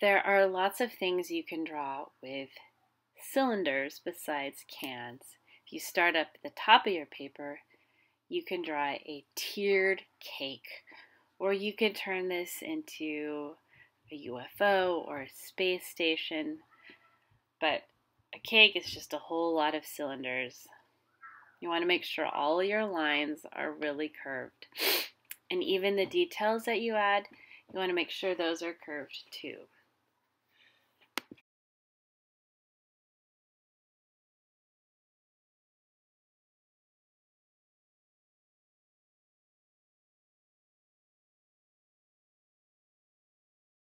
There are lots of things you can draw with cylinders besides cans. If you start up at the top of your paper, you can draw a tiered cake, or you can turn this into a UFO or a space station. But a cake is just a whole lot of cylinders. You want to make sure all your lines are really curved. And even the details that you add, you want to make sure those are curved too.